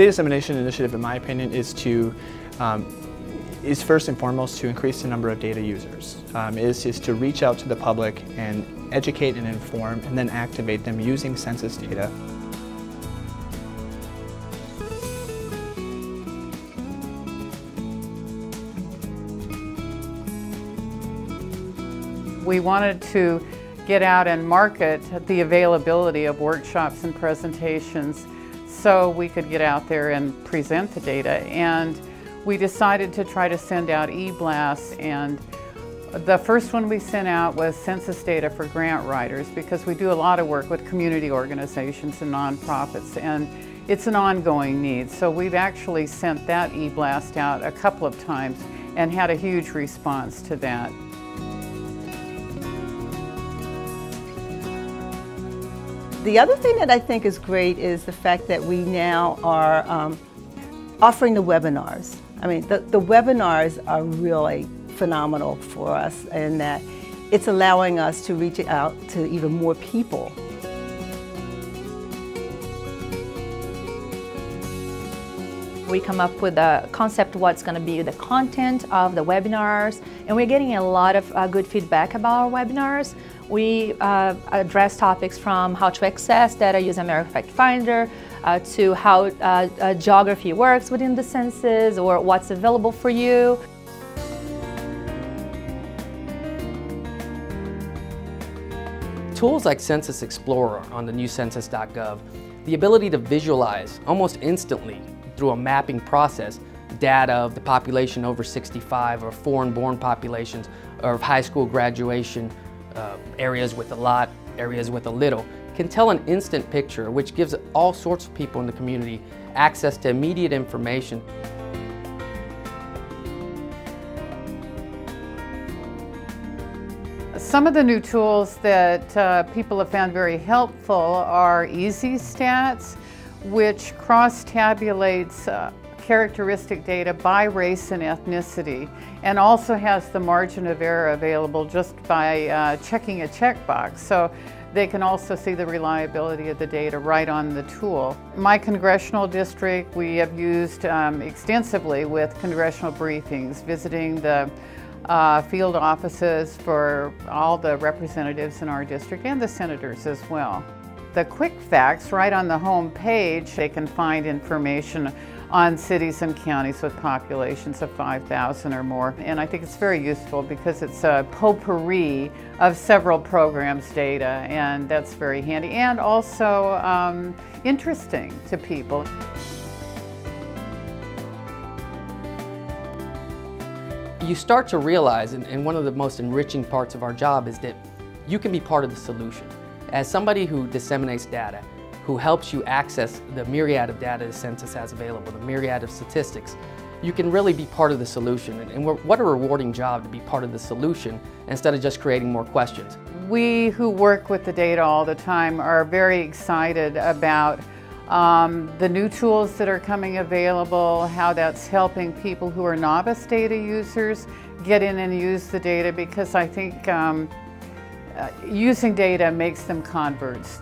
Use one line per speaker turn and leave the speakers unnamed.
Data dissemination initiative, in my opinion, is to um, is first and foremost to increase the number of data users. Um, is, is to reach out to the public and educate and inform and then activate them using census data.
We wanted to get out and market the availability of workshops and presentations so we could get out there and present the data. And we decided to try to send out e-blasts and the first one we sent out was census data for grant writers because we do a lot of work with community organizations and nonprofits and it's an ongoing need. So we've actually sent that e-blast out a couple of times and had a huge response to that.
The other thing that I think is great is the fact that we now are um, offering the webinars. I mean, the, the webinars are really phenomenal for us in that it's allowing us to reach out to even more people.
We come up with a concept what's going to be the content of the webinars and we're getting a lot of uh, good feedback about our webinars. We uh, address topics from how to access data using American Fact Finder uh, to how uh, uh, geography works within the census or what's available for you.
Tools like Census Explorer on the new census.gov, the ability to visualize almost instantly through a mapping process data of the population over 65 or foreign-born populations or of high school graduation uh, areas with a lot, areas with a little, can tell an instant picture which gives all sorts of people in the community access to immediate information.
Some of the new tools that uh, people have found very helpful are Easy Stats, which cross-tabulates uh, characteristic data by race and ethnicity and also has the margin of error available just by uh, checking a checkbox. So they can also see the reliability of the data right on the tool. My congressional district we have used um, extensively with congressional briefings, visiting the uh, field offices for all the representatives in our district and the senators as well. The quick facts right on the home page, they can find information on cities and counties with populations of 5,000 or more. And I think it's very useful because it's a potpourri of several programs data and that's very handy and also um, interesting to people.
You start to realize, and one of the most enriching parts of our job is that you can be part of the solution. As somebody who disseminates data, who helps you access the myriad of data the census has available, the myriad of statistics, you can really be part of the solution. And what a rewarding job to be part of the solution instead of just creating more questions.
We who work with the data all the time are very excited about um, the new tools that are coming available, how that's helping people who are novice data users get in and use the data because I think um, Uh, using data makes them converts.